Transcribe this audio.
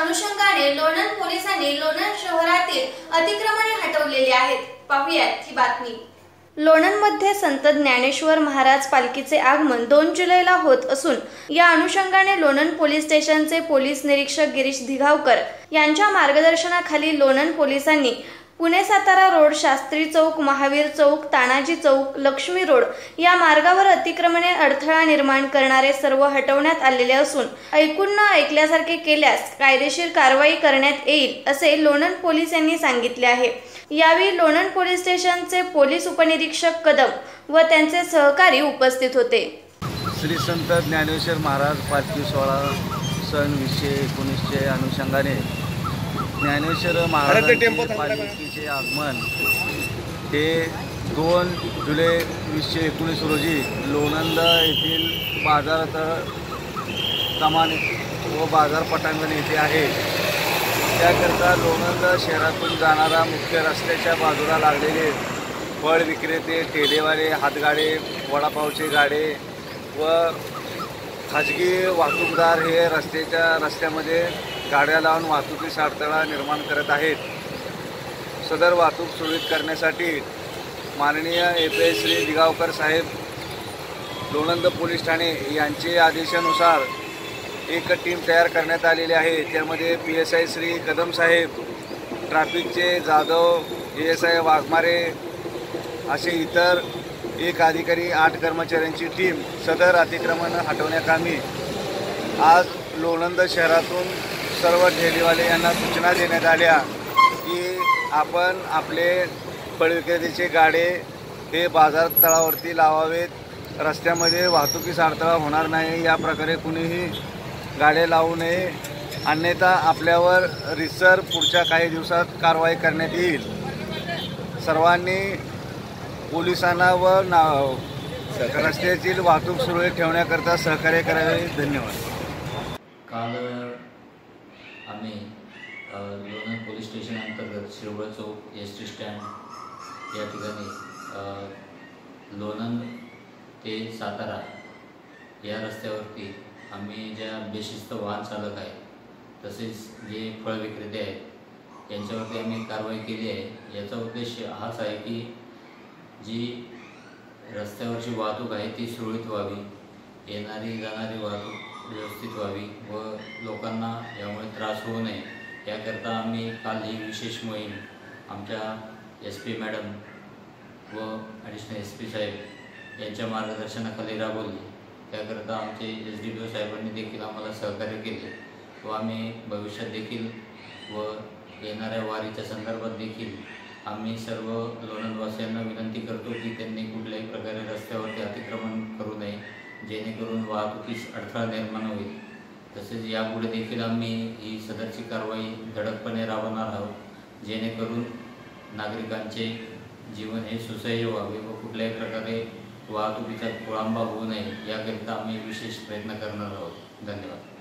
अनुषंगाने लोणंद पोलिसांनी लोणंद शहरातील अतिक्रमणे हटवलेली आहेत. पाहुयात ही बातमी. लोणंदमध्ये संत ज्ञानेश्वर महाराज पालखीचे आगमन दोन जुलैला होत असून या अनुषंगाने लोणंद पोलीस स्टेशनचे पोलीस निरीक्षक गिरीश दिघावकर यांच्या मार्गदर्शनाखाली लोणंद पोलिसांनी पुणे सातारा रोड शास्त्री चौक महावीर चौक तानाजी चौक लक्ष्मी रोड या मार्गावर अतिक्रमणे अडथळा निर्माण करणारे सर्व हटवण्यात आलेले असून ऐकून न ऐकल्यासारखे केल्यास कायदेशीर कारवाई करण्यात येईल असे लोणंद पोलीस यांनी सांगितले आहे. यावेळी लोणंद पोलीस स्टेशनचे पोलीस उपनिरीक्षक कदम व त्यांचे सहकारी उपस्थित होते. श्री संत ज्ञानेश्वर महाराज पालखी सोळा सन वीसशे एकोणीसशे अनुषंगाने ज्ञानेश्वर महाराजांचे आगमन हे दोन जुलै वीसशे एकोणीस रोजी लोणंद येथील बाजारात कमान व बाजार पटांगण येथे आहे. त्याकरता लोणंद शहरातून जाणारा मुख्य रस्त्याच्या बाजूला लागलेले फळ विक्रेते ठेलेवाले हातगाडे वडापावचे गाडे व खाजगी वाहतूकदार हे रस्त्याच्या रस्त्यामध्ये गाड्या लावून वाहतुकीस अडथळा निर्माण करत आहेत. सदर वाहतूक सुरळीत करण्यासाठी माननीय A P S Shri Digavkar Saheb Lonand police ठाणे यांचे आदेशानुसार एक टीम तयार करण्यात आलेली आहे. त्यामध्ये P S I Shri Kadam Saheb ट्रॅफिकचे Jadhav A S I Waghmare असे इतर एक अधिकारी आठ कर्मचाऱ्यांची टीम सदर अतिक्रमण हटवण्याकामी आज लोणंद शहरातून सर्व ठेलीवाले यांना सूचना देण्यात आल्या की आपण आपले फळविक्रेतेचे गाडे हे बाजार तळावरती लावावेत. रस्त्यामध्ये वाहतुकीस अडथळा होणार नाही. या प्रकारे कुणीही गाडे लावू नये. अन्यथा आपल्यावर रिसर पुढच्या काही दिवसात कारवाई करण्यात येईल. सर्वांनी पोलिसांना व ना रस्त्यातील वाहतूक सुरळीत ठेवण्याकरता सहकार्य करावे. धन्यवाद. काल आम्ही लोणार लोणंद पोलीस स्टेशन अंतर्गत Shirwal chowk S T stand या ठिकाणी लोणंद ते सातारा या रस्त्यावरती आम्ही ज्या बेशिस्त वाहन चालक आहेत तसेच जे फळ विक्रेते आहेत यांच्यावरती आम्ही कारवाई केली आहे. याचा उद्देश हाच आहे की जी रस्त्यावरची वाहतूक आहे ती सुरळीत व्हावी. येणारी जाणारी वाहतूक व्यवस्थित व्हावी व लोकांना यामुळे त्रास होऊ नये. याकरता आम्ही काल ही विशेष मोहीम आमच्या एस पी मॅडम व ॲडिशनल एस पी साहेब यांच्या मार्गदर्शनाखाली राबवली. त्याकरता आमचे एस डी पी ओ साहेबांनी देखील आम्हाला सहकार्य केले व आम्ही भविष्यात देखील व येणाऱ्या वारीच्या संदर्भात देखील आम्ही सर्व लोणंदवासियांना विनंती करतो की त्यांनी कुठल्याही प्रकारे रस्त्यावरती अतिक्रमण करू नये. जेणेकरून वाहतुकीस अडथळा निर्माण होईल. तसेच यापुढे देखील आम्ही ही सदरची कारवाई धडकपणे राबवणार आहोत. जेणेकरून नागरिकांचे जीवन हे सुसह्य व्हावे व कुठल्याही प्रकारे वाहतुकीचा खोळंबा होऊ नये याकरिता आम्ही विशेष प्रयत्न करणार आहोत. धन्यवाद.